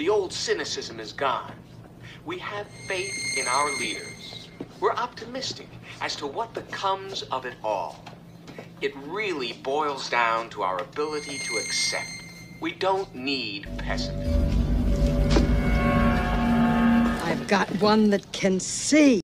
The old cynicism is gone. We have faith in our leaders. We're optimistic as to what becomes of it all. It really boils down to our ability to accept. We don't need pessimism. I've got one that can see.